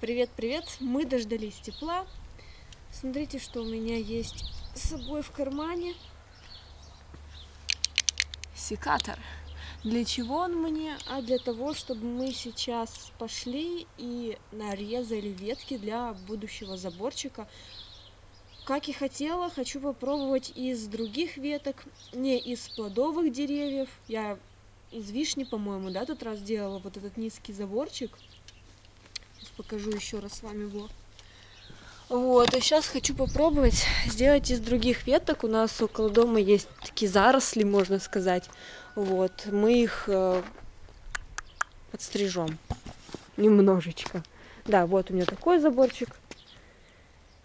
Привет-привет! Мы дождались тепла. Смотрите, что у меня есть с собой в кармане. Секатор. Для чего он мне? А для того, чтобы мы сейчас пошли и нарезали ветки для будущего заборчика. Как и хотела, хочу попробовать из других веток, не из плодовых деревьев. Я из вишни, по-моему, да, тут раз делала вот этот низкий заборчик. Покажу еще раз с вами его. Вот, и сейчас хочу попробовать сделать из других веток. У нас около дома есть такие заросли, можно сказать. Вот, мы их э, подстрижем немножечко. Да, вот у меня такой заборчик.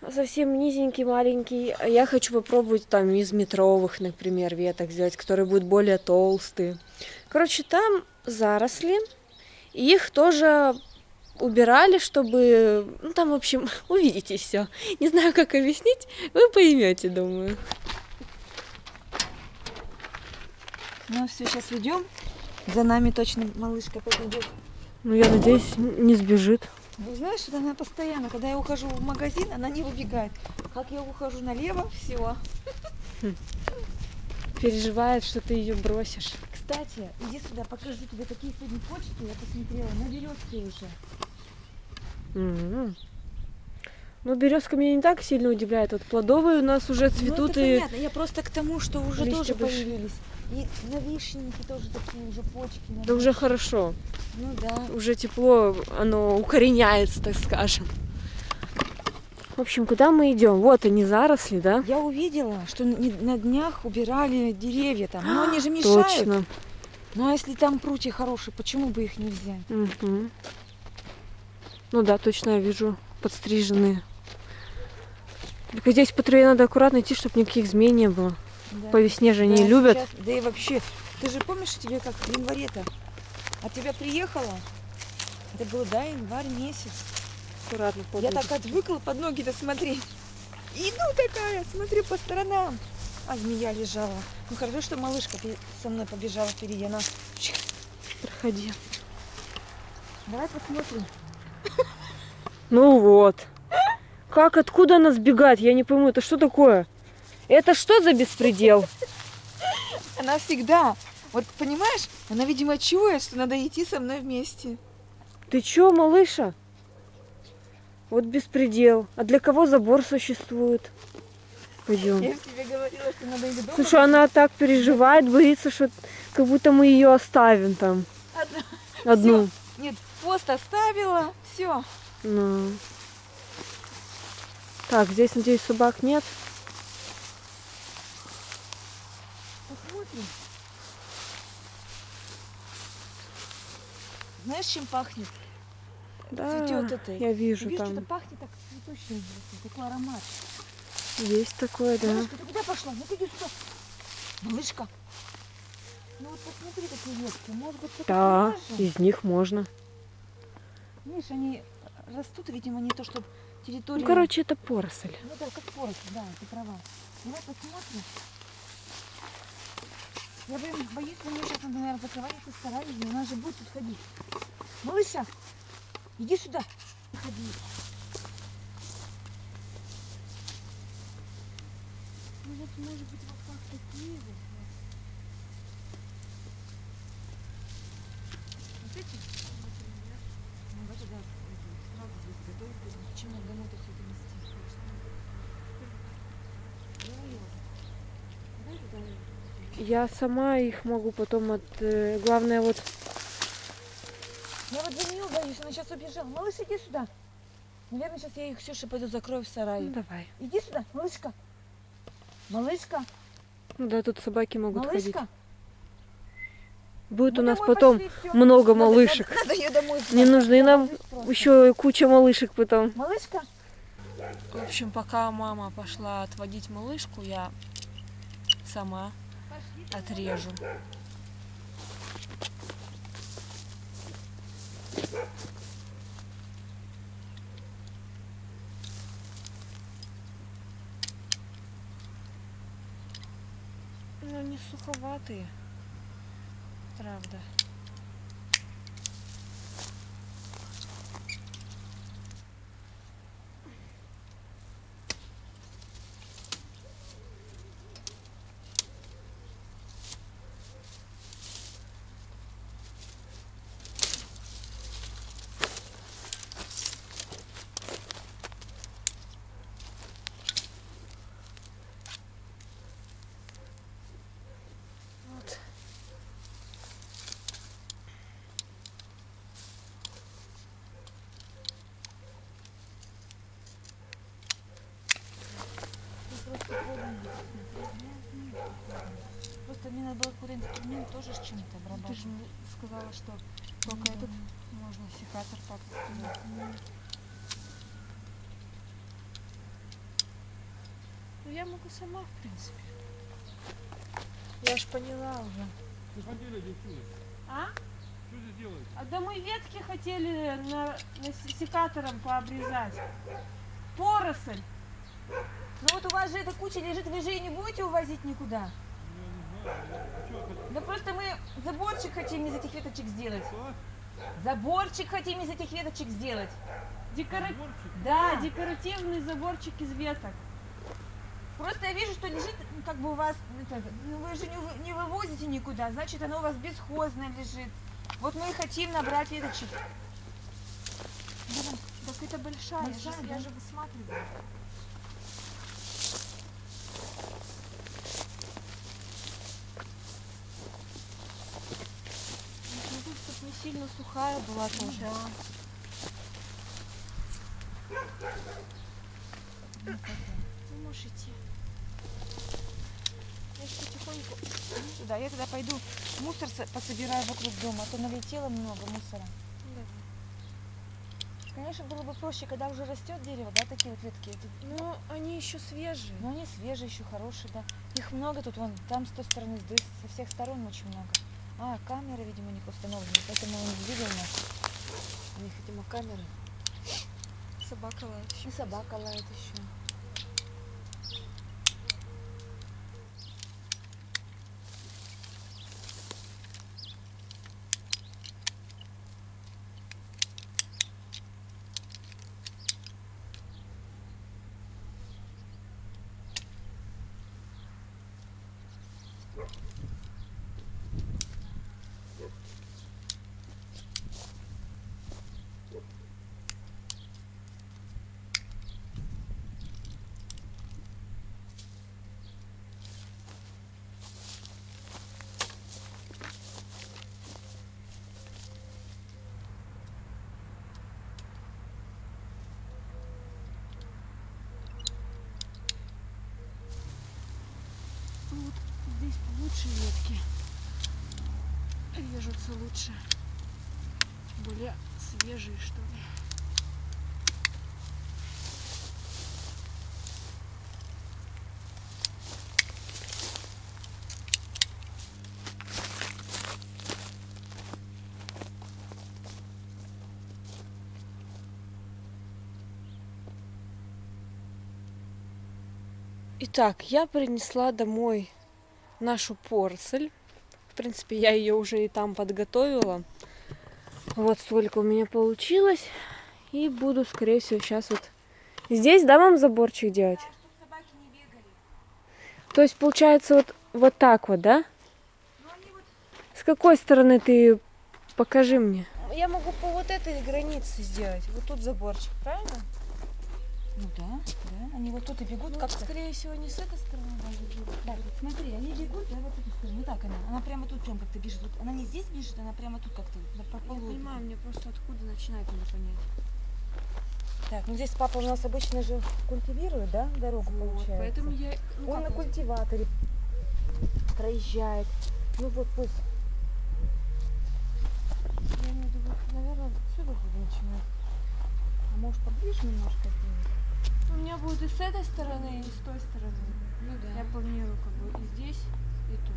Совсем низенький, маленький. Я хочу попробовать там из метровых, например, веток сделать, которые будут более толстые. Короче, там заросли. И их тоже убирали, чтобы... Ну, там, в общем, увидите все. Не знаю, как объяснить, вы поймете, думаю. Ну все, сейчас идем. За нами точно малышка подойдет. Ну, я надеюсь, не сбежит. Ну, знаешь, это она постоянно, когда я ухожу в магазин, она не выбегает. Как я ухожу налево, все. Переживает, что ты ее бросишь. Кстати, иди сюда, покажу тебе такие сегодня почки, я посмотрела, на березке уже. Ну, березка меня не так сильно удивляет. Вот плодовые у нас уже цветут ну, это и... понятно, я просто к тому, что уже листья тоже большие. появились. И на вишеньке тоже такие уже почки. на Да уже хорошо. Ну да. Уже тепло, оно укореняется, так скажем. В общем, куда мы идем? Вот они заросли, да? Я увидела, что на днях убирали деревья там. Но они же мешают. Точно. Ну а если там прутья хорошие, почему бы их не взять? Мгм. Ну да, точно я вижу подстриженные. Только здесь по траве надо аккуратно идти, чтобы никаких змей не было. Да. По весне же Да, не любят. сейчас- да и вообще, ты же помнишь, тебе как в январе-то от тебя приехала? Это был, да, январь месяц. Аккуратно Я так отвыкла под ноги-то смотреть. Иду такая, смотрю по сторонам. А змея лежала. Ну хорошо, что малышка со мной побежала впереди. Она... Проходи. Давай посмотрим. Ну вот. Как, откуда она сбегает? Я не пойму, это что такое? Это что за беспредел? Она всегда, вот понимаешь, она, видимо, чует, что надо идти со мной вместе. Ты чё, малыша? Вот беспредел. А для кого забор существует? Пойдем. Я тебе говорила, что надо или дома. Слушай, она так переживает, боится, что как будто мы ее оставим там. Одна- Одну. Нет, пост оставила, все. Ну. Так, здесь, надеюсь, собак нет. Посмотрим. Знаешь, чем пахнет? Да, Цветет это. я вижу Видишь, там. что-то пахнет так цветущим, такой аромат. Есть такое, да. Малышка, ты куда пошла? Ну иди сюда. Малышка. Ну вот посмотри, какие ветки. Может быть, Да, из них можно. Видишь, они растут, видимо, не то, чтобы территория... Ну, короче, это поросль. Ну да, как поросль, да, ты права. Давай посмотрим. Я прям боюсь, что мне сейчас надо, наверное, закрывать эту стараюсь, она же будет тут ходить. Малыша, иди сюда. Ходи. Ну вот, может быть, вот как такие вот. Вот эти? Ну, давайте, да, все это нести? Я сама их могу потом от... э, Главное, вот... Я вот за нее боюсь, она сейчас убежала. Малыш, иди сюда. Наверное, сейчас я их Ксюше пойду закрою в Ну, сарае. давай. Иди сюда, малышка. Малышка, Ну да, тут собаки могут ходить. малышка. Будет Мы у нас потом пошли, много Надо- малышек. Надо, надо ее домой Не и нам просто. еще куча малышек потом. Малышка. В общем, пока мама пошла отводить малышку, я сама отрежу. Ну, они суховатые, правда. Просто мне надо было куда-нибудь пельмень тоже с чем-то Ты обрабатывать. же сказала, что только этот можно секатор так сказать. Ну я могу сама, в принципе. Я ж поняла уже. Вы хотели? А? Что здесь делаете? А да мы ветки хотели на, на се- секатором пообрезать. Поросль. Ну вот у вас же эта куча лежит, вы же ее не будете увозить никуда? Да просто мы заборчик хотим из этих веточек сделать. Заборчик хотим из этих веточек сделать. Декора... Заборчик? Да, декоративный заборчик из веток. Просто я вижу, что лежит, ну, как бы у вас, это, ну, вы же не, не вывозите никуда, значит оно у вас бесхозно лежит. Вот мы и хотим набрать веточек. Так это большая, я Большая, же- да? я же высматриваю. Нужно, сильно сухая была тоже. Да. Ну, можешь идти. Я ж потихоньку. Сюда, я тогда пойду мусор со- пособираю вокруг дома, а то налетело много мусора. Конечно, было бы проще, когда уже растет дерево, да, такие вот ветки. Но они еще свежие. Но они свежие, еще хорошие, да. Их много тут, вон, там с той стороны, здесь, со всех сторон очень много. А, камеры, видимо, них установлены, поэтому он не видел нас. У них, видимо, камеры. Собака лает еще. И собака лает еще. Ну, Вот здесь лучше ветки. Режутся лучше. Более свежие, что ли. Итак, я принесла домой нашу порцель. В принципе, я ее уже и там подготовила. Вот столько у меня получилось. И буду, скорее всего, сейчас вот здесь, да, вам заборчик делать? Бегали. То есть, получается, вот, вот так вот, да? Ну, вот... С какой стороны ты покажи мне? Я могу по вот этой границе сделать. Вот тут заборчик, правильно? Ну да, да. Они вот тут и бегут Ну, как-то. скорее всего, не с этой стороны даже будут. Так, вот смотри, они бегут, да, вот эту сторону. Вот так она. Она прямо тут прям как-то бежит. Она не здесь бежит, она прямо тут как-то по Я полу. понимаю, мне просто откуда начинает не понять. Так, ну здесь папа у нас обычно же культивирует, да, дорогу Вот, получается. поэтому я... ну, Он как на вот, культиваторе проезжает. Ну вот пусть. Я имею в виду, наверное, Отсюда буду начинать. А может поближе немножко? У меня будет и с этой стороны, и с той стороны. Ну да. Я планирую как бы и здесь, и тут.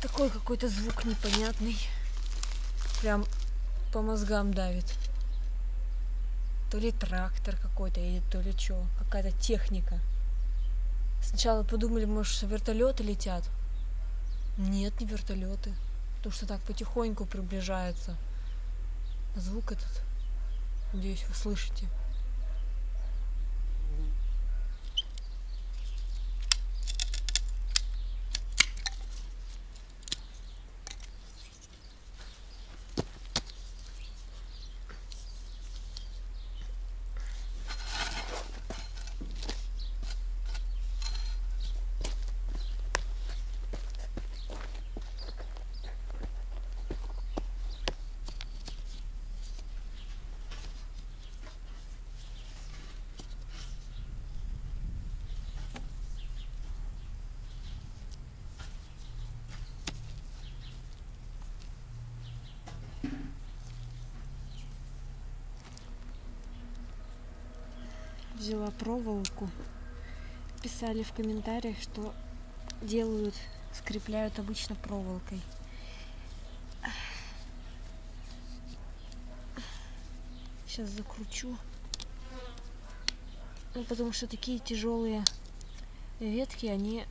Такой какой-то звук непонятный. Прям по мозгам давит. То ли трактор какой-то, или то ли что. Какая-то техника. Сначала подумали, может, вертолеты летят. Нет, не вертолеты. Потому что так потихоньку приближается. Звук этот. Надеюсь, вы слышите. Взяла проволоку. Писали в комментариях, что делают, скрепляют обычно проволокой. Сейчас закручу. Ну, потому что такие тяжелые ветки, они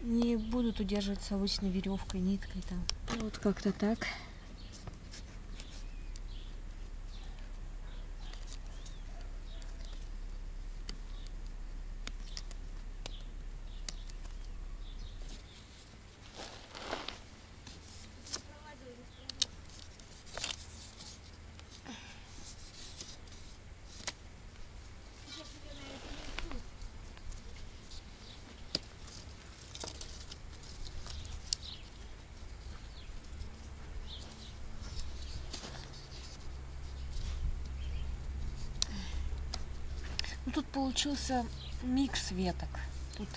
не будут удерживаться обычной веревкой, ниткой там. Вот как-то так. Ну, тут получился микс веток. Тут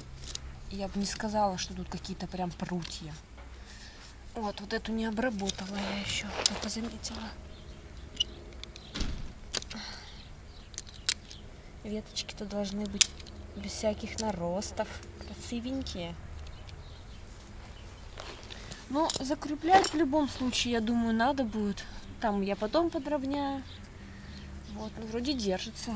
я бы не сказала, что тут какие-то прям прутья. Вот, вот эту не обработала я еще, только заметила. Веточки-то должны быть без всяких наростов, красивенькие. Ну, закреплять в любом случае, я думаю, надо будет. Там я потом подровняю. Вот, ну, вроде держится.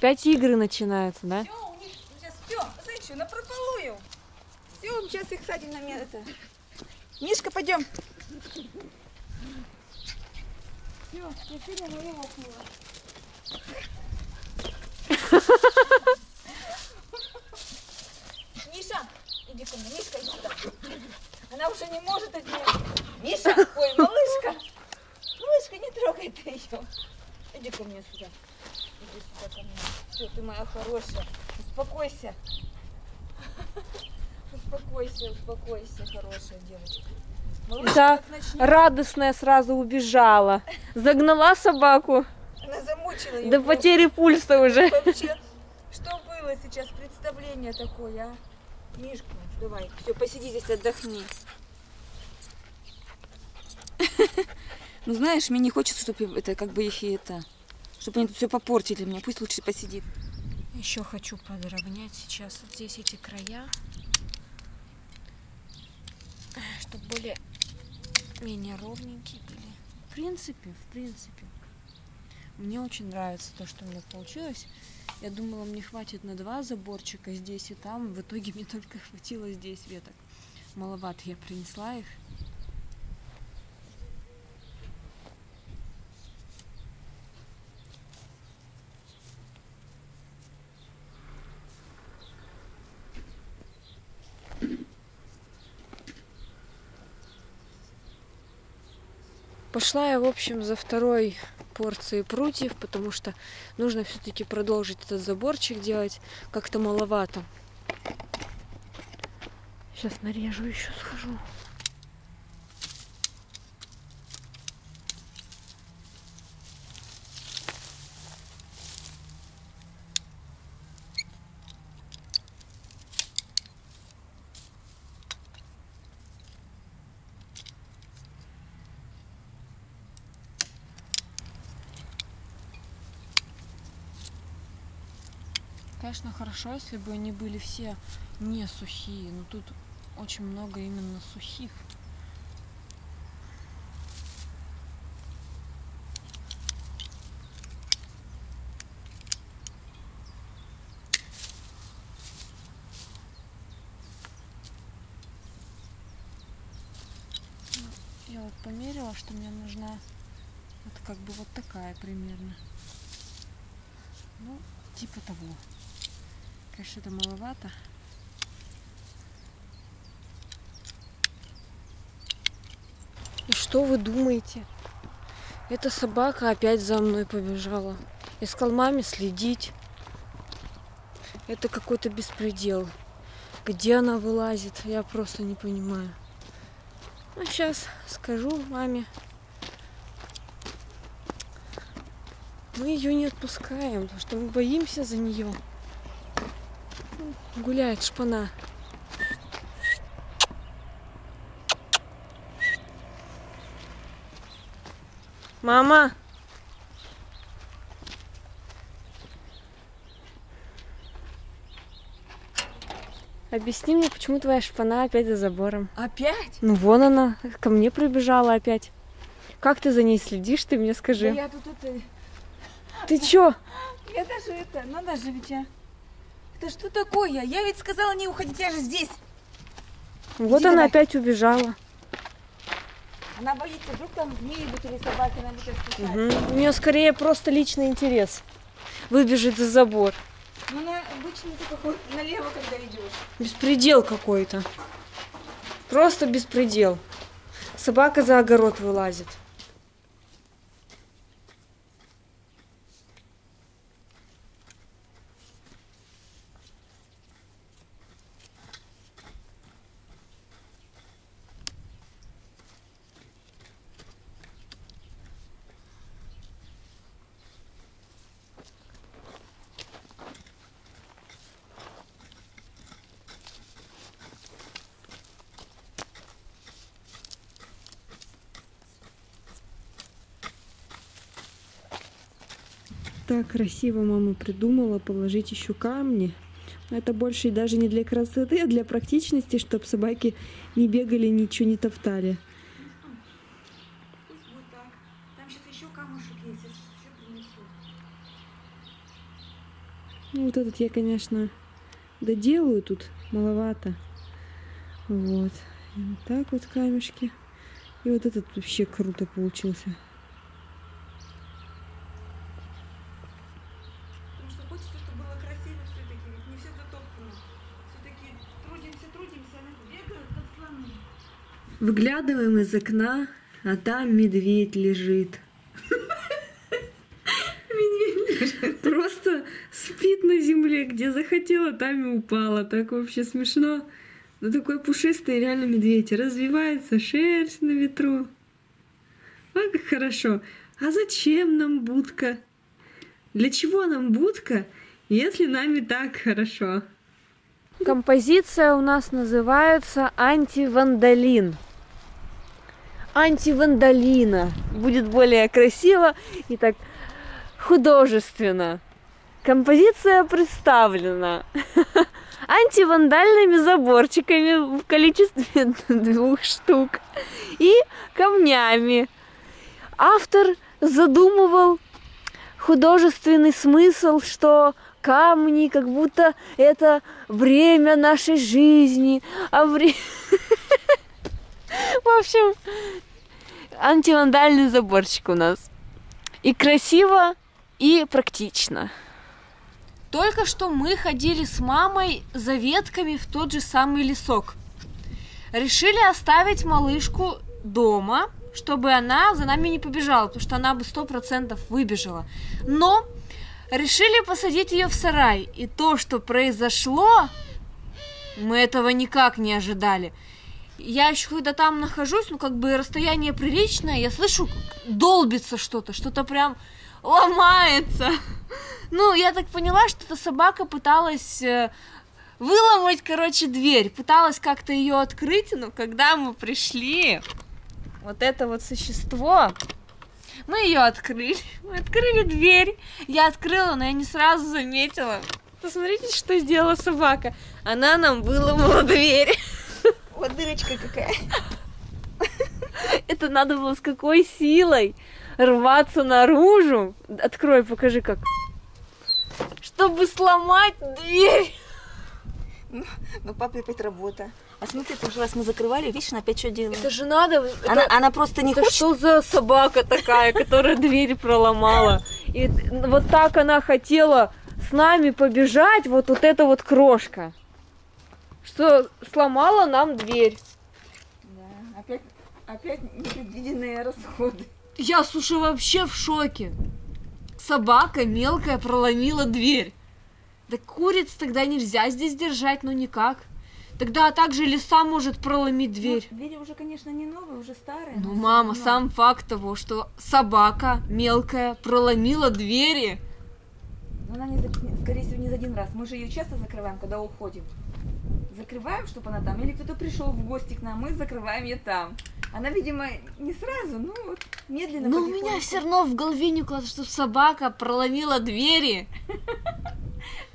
Опять игры начинаются, да? Все, у них сейчас все, смотри, на прополую. Все, сейчас их садим на место. Мишка, пойдем. Все, теперь она его окнула. Миша, иди ко мне. Мишка, иди сюда. Она уже не может от нее. Миша, ой, малышка. Малышка, не трогай ты ее. Иди ко мне сюда. Иди сюда ко мне. Все, ты моя хорошая. Успокойся. Успокойся, успокойся, хорошая девочка. Малышка, Да, как начнет, радостная сразу убежала. Загнала собаку она замучила ее. до потери пульса уже. Вообще, что было сейчас? Представление такое, а? Мишка, давай, все, посиди здесь, отдохни. Ну знаешь, мне не хочется, чтобы это как бы их и это, чтобы они тут все попортили мне. Пусть лучше посидит. Еще хочу подровнять сейчас вот здесь эти края, чтобы более менее ровненькие были. В принципе, в принципе, мне очень нравится то, что у меня получилось. Я думала, мне хватит на два заборчика здесь и там. В итоге мне только хватило здесь веток. Маловато я принесла их. Пошла я, в общем, за второй порцией прутьев, потому что нужно все-таки продолжить этот заборчик делать. Как-то маловато. Сейчас нарежу еще схожу. Конечно, хорошо, если бы они были все не сухие, но тут очень много именно сухих. Ну, Я вот померила, что мне нужна вот как бы вот такая примерно. Ну, типа того. Конечно, это маловато. И что вы думаете? Эта собака опять за мной побежала. Искал маме следить. Это какой-то беспредел. Где она вылазит, я просто не понимаю. Ну, сейчас скажу маме. Мы ее не отпускаем, потому что мы боимся за нее. Гуляет шпана. Мама! Объясни мне, почему твоя шпана опять за забором? Опять? Ну вон она, ко мне прибежала опять. Как ты за ней следишь, ты мне Да скажи. я тут это... Ты чё? Я даже это... Надо же ведь, а. Это что такое? Я ведь сказала не уходить, я же здесь. Вот Иди она давай. опять убежала. Она боится, вдруг там змеи будут или собаки, она будет спасать. Мгм. У нее скорее просто личный интерес. Выбежит за забор. Ну, она обычно ты какой налево, когда идешь. Беспредел какой-то. Просто беспредел. Собака за огород вылазит. Так красиво мама придумала положить еще камни. Это больше даже не для красоты, а для практичности, чтобы собаки не бегали, ничего не топтали. Ну, вот этот я, конечно, доделаю тут маловато. Вот. И вот так вот камешки. И вот этот вообще круто получился. Потому что хочется, чтобы было красиво все-таки. Не все затоптано. Все-таки трудимся, трудимся, а они бегают, как слоны. Выглядываем из окна, а там медведь лежит. Просто спит на земле, где захотела, там и упала. Так вообще смешно. Ну такой пушистый реально медведь. Развивается шерсть на ветру. А как хорошо. А зачем нам будка? Для чего нам будка, если нам и так хорошо? Композиция у нас называется антивандалин. Антивандалина. Будет более красиво и так художественно. Композиция представлена антивандальными заборчиками в количестве двух штук и камнями. Автор задумывал художественный смысл, что камни как будто это время нашей жизни, а время... В общем, антивандальный заборчик у нас. И красиво, и практично. Только что мы ходили с мамой за ветками в тот же самый лесок. Решили оставить малышку дома, чтобы она за нами не побежала, потому что она бы сто процентов выбежала. Но решили посадить ее в сарай. И то, что произошло, мы этого никак не ожидали. Я еще когда там нахожусь, ну как бы расстояние приличное, я слышу, долбится что-то, что-то прям ломается. Ну, я так поняла, что эта собака пыталась э, выломать, короче, дверь, пыталась как-то ее открыть, но когда мы пришли, вот это вот существо, мы ее открыли, мы открыли дверь, я открыла, но я не сразу заметила. Посмотрите, что сделала собака. Она нам выломала дверь. Вот дырочка какая. Это надо было с какой силой рваться наружу. Открой, покажи как. Чтобы сломать дверь. Ну, папе опять работа. А смотри, в прошлый раз мы закрывали, видишь, она опять что делает? Это же надо. Она, это- она просто не Это хочет. что за собака такая, которая дверь проломала? И вот так она хотела с нами побежать, вот, вот эта вот крошка. Что сломала нам дверь. Да, опять, Опять непредвиденные расходы. Я, слушай, вообще в шоке. Собака мелкая проломила дверь. Да куриц тогда нельзя здесь держать, ну никак. Тогда также лиса может проломить дверь. Ну, двери уже, конечно, не новые, уже старые. Ну, но мама, равно. сам факт того, что собака мелкая проломила двери. Но она, не, скорее всего, не за один раз. Мы же ее часто закрываем, когда уходим. Закрываем, чтобы она там. Или кто-то пришел в гости к нам, мы закрываем ее там. Она, видимо, не сразу, ну вот медленно. Но у меня все равно в голове не укладывается, что собака проломила двери.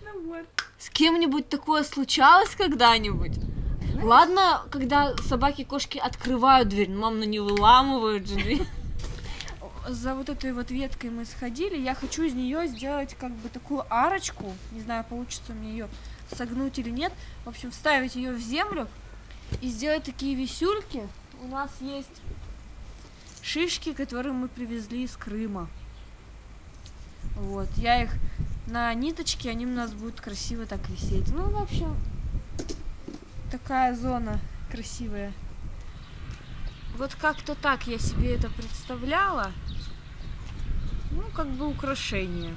Ну вот. С кем-нибудь такое случалось когда-нибудь? Знаешь, Ладно, когда собаки и кошки открывают дверь, но мам, ну не выламывают же дверь. За вот этой вот веткой мы сходили, я хочу из нее сделать как бы такую арочку, не знаю, получится мне ее согнуть или нет, в общем, вставить ее в землю и сделать такие висюльки. У нас есть шишки, которые мы привезли из Крыма. Вот, я их на ниточке, они у нас будут красиво так висеть. Ну, в общем, такая зона красивая. Вот как-то так я себе это представляла. Ну, как бы украшение.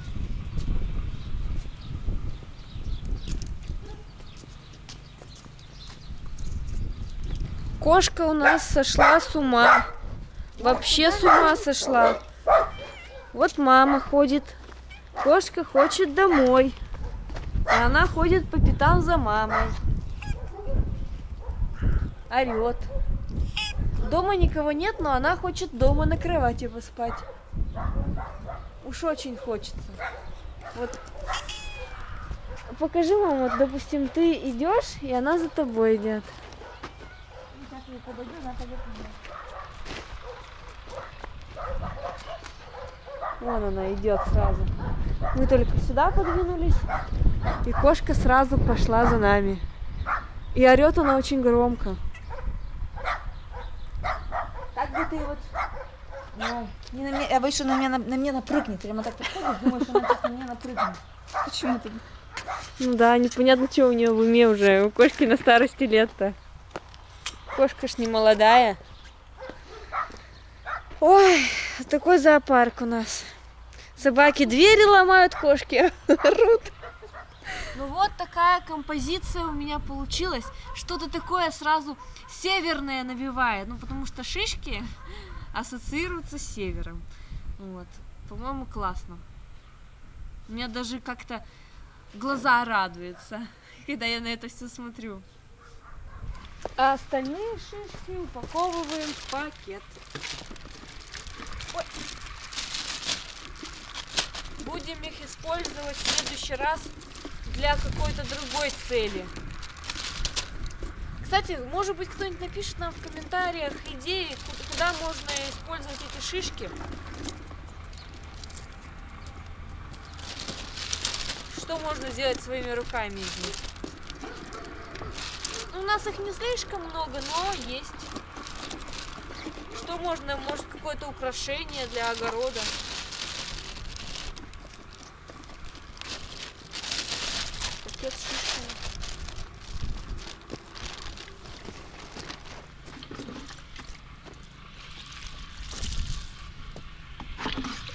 Кошка у нас сошла с ума. Вообще с ума сошла. Вот мама ходит. Кошка хочет домой. А она ходит по пятам за мамой. Орет. Дома никого нет, но она хочет дома на кровати поспать. Уж очень хочется. Вот. Покажи, мама, допустим, ты идешь, и она за тобой идет. Я подойду, она пойдет. Вон она идет сразу. Мы только сюда подвинулись, и кошка сразу пошла за нами. И орет она очень громко. Так бы ты вот... Ну, не на меня, я боюсь, что на меня, на, на меня напрыгнет. Прямо так подходишь, думаешь, она сейчас на меня напрыгнет. Почему ты? Ну да, непонятно, что у нее в уме уже. У кошки на старости лет-то. Кошка ж не молодая. Ой, такой зоопарк у нас. Собаки двери ломают, кошки орут. Ну вот такая композиция у меня получилась. Что-то такое сразу северное навевает. Ну потому что шишки ассоциируются с севером. Вот. По-моему, классно. У меня даже как-то глаза радуются, когда я на это все смотрю. А остальные шишки упаковываем в пакет. Ой. Будем их использовать в следующий раз для какой-то другой цели. Кстати, может быть, кто-нибудь напишет нам в комментариях идеи, ку- куда можно использовать эти шишки. Что можно сделать своими руками из них? Ну, у нас их не слишком много, но есть. Что можно, может, какое-то украшение для огорода.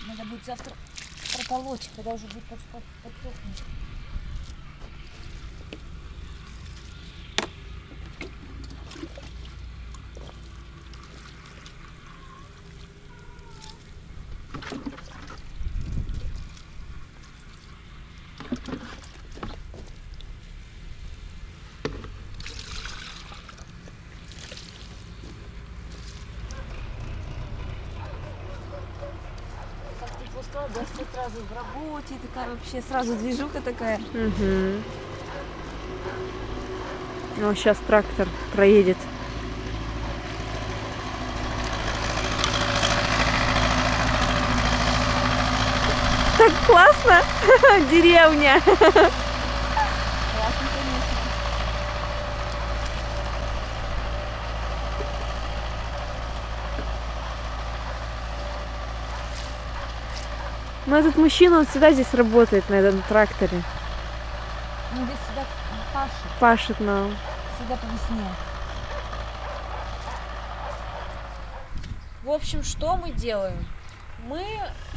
Надо будет завтра прополоть, когда уже будет под, под, подсохнуть. Как тепло стало, да, все сразу работе, такая вообще сразу движуха такая. Угу. Ну, сейчас трактор проедет. Так классно! Деревня! Классно, конечно. Ну, этот мужчина, он всегда здесь работает, на этом тракторе. Ну, здесь всегда пашет, Пашет нам. всегда по весне. В общем, что мы делаем? Мы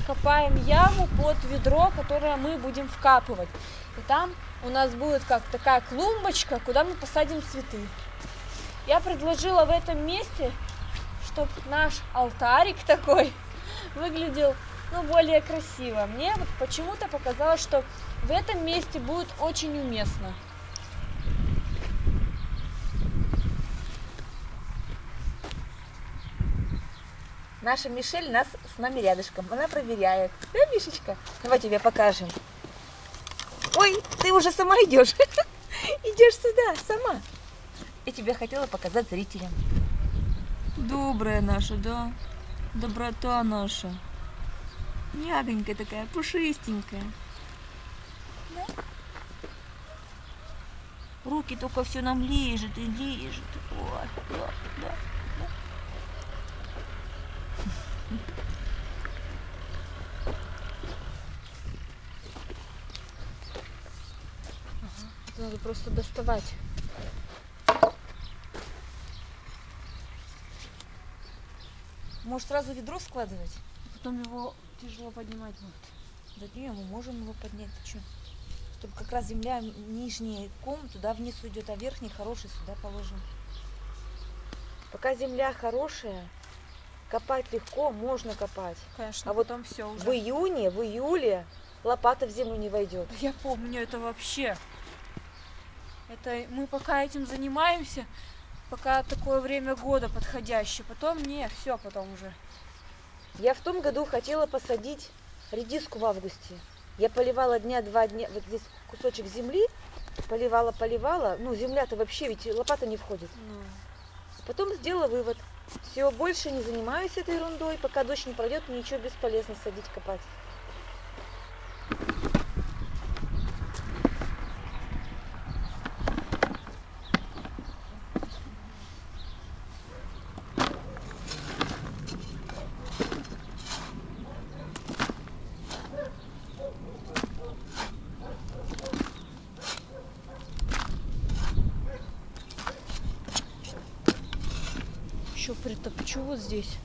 копаем яму под ведро, которое мы будем вкапывать. И там у нас будет как такая клумбочка, куда мы посадим цветы. Я предложила в этом месте, чтобы наш алтарик такой выглядел ну, более красиво. Мне вот почему-то показалось, что в этом месте будет очень уместно. Наша Мишель нас с нами рядышком. Она проверяет. Да, Мишечка? Давай тебе покажем. Ой, ты уже сама идешь. Идешь сюда, сама. Я тебе хотела показать зрителям. Добрая наша, да? Доброта наша. Мягонькая такая, пушистенькая. Да? Руки только все нам лежит и лежит. Ой, да, да, надо просто доставать. Может, сразу ведро складывать? Потом его тяжело поднимать будет. Да не, мы можем его поднять. Ты что? Чтобы как раз земля нижний ком туда вниз уйдет, а верхний хороший сюда положим. Пока земля хорошая, копать легко, можно копать. Конечно, А вот потом все уже. В июне, в июле лопата в землю не войдет. Я помню это вообще. Это мы пока этим занимаемся, пока такое время года подходящее. Потом не, все, потом уже. Я в том году хотела посадить редиску в августе. Я поливала дня два дня, вот здесь кусочек земли, поливала, поливала. Ну, земля-то вообще, ведь лопата не входит. Ну, Потом сделала вывод. Все, больше не занимаюсь этой ерундой. Пока дождь не пройдет, ничего бесполезно садить, копать. Еще притопчу вот здесь.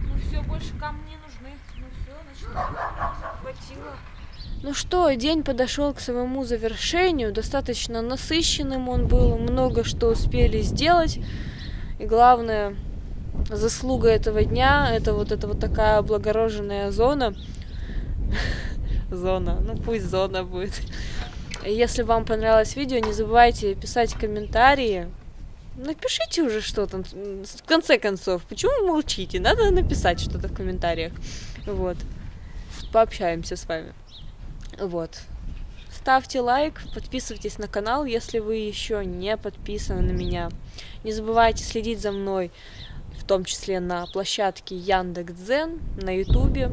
Ну все, больше камни не нужны. Ну все, значит, хватило. Ну что, день подошел к своему завершению. Достаточно насыщенным он был. Много что успели сделать. И главное, заслуга этого дня это вот эта вот такая облагороженная зона. Зона, ну пусть зона будет. Если вам понравилось видео, не забывайте писать комментарии. Напишите уже что-то, в конце концов. Почему вы молчите? Надо написать что-то в комментариях. Вот. Пообщаемся с вами. Вот. Ставьте лайк, подписывайтесь на канал, если вы еще не подписаны на меня. Не забывайте следить за мной, в том числе на площадке Яндекс.Дзен, на Ютубе.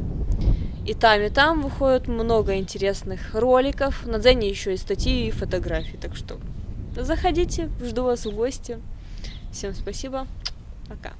И там, и там выходит много интересных роликов. На Дзене еще и статьи и фотографии. Так что заходите, жду вас в гости. Всем спасибо. Пока.